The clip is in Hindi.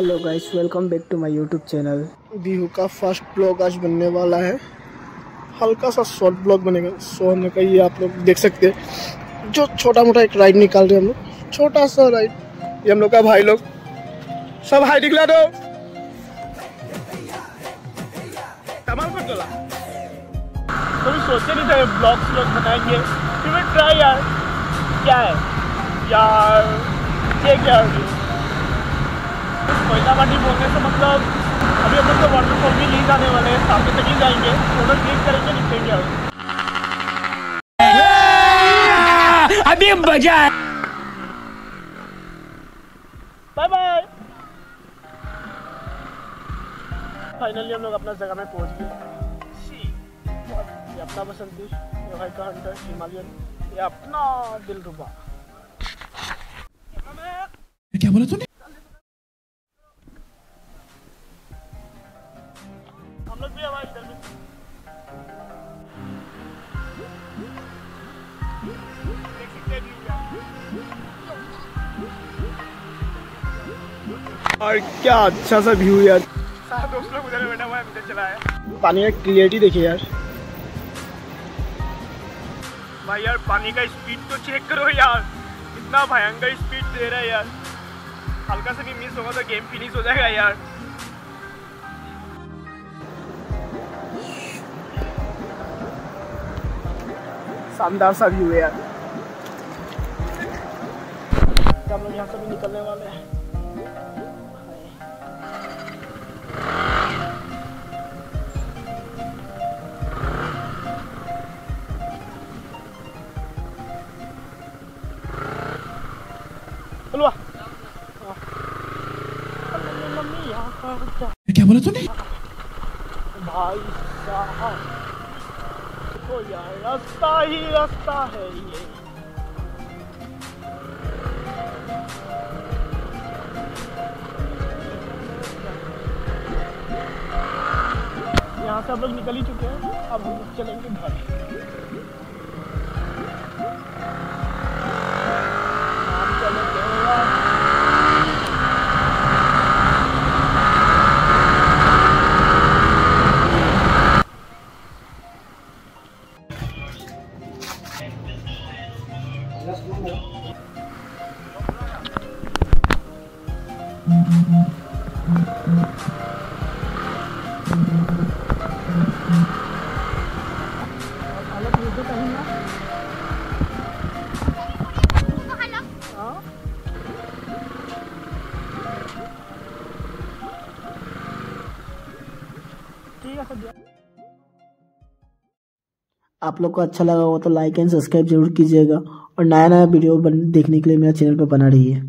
Hello guys welcome back to my YouTube channel Bihu का फ़र्स्ट ब्लॉग आज बनने वाला है। हल्का सा शॉर्ट ब्लॉग बनेगा। सो हमने कहा ये आप लोग देख सकते हैं। जो छोटा मोटा एक राइड निकाल रहे हैं हम लोग। छोटा सा राइड ये हम लोग का भाई लोग। सब हाई दिखला दो। कभी सोचे नहीं थे ब्लॉग्स लोग बनाएँगे। फिर ट्राई यार। क्या है? यार, ये क्या है कोयला पानी बोलने से मतलब अभी हम लोग तो वाटरफॉल भी नहीं जाने वाले हैं सामने तक ही जाएँगे। फ़ोटो क्लिक करेंगे निकलेंगे अब अभी मज़ा बाय बाय फाइनली हम लोग अपना जगह में पहुँच गए। ये अपना बसंती ये भाई का हंटर हिमालयन ये अपना दिल रुबा। क्या बोला तूने? और क्या अच्छा सा व्यू यार। पानी का क्लियरिटी देखिए यार। भाई यार पानी का स्पीड तो चेक करो यार। इतना भयंकर स्पीड दे रहा है यार। हल्का सा भी मिस होगा तो गेम फिनिश हो जाएगा यार। शानदार सा व्यू है यार। हम लोग यहाँ से भी निकलने वाले हैं। चलो क्या? बोला तूने भाई साहब देखो यार रास्ता ही रास्ता है ये यहाँ से हम लोग निकल ही चुके हैं अब हम चलेंगे घर आप लोग को अच्छा लगा हो तो लाइक एंड सब्सक्राइब ज़रूर कीजिएगा। और नया नया वीडियो देखने के लिए मेरा चैनल पर बना रही है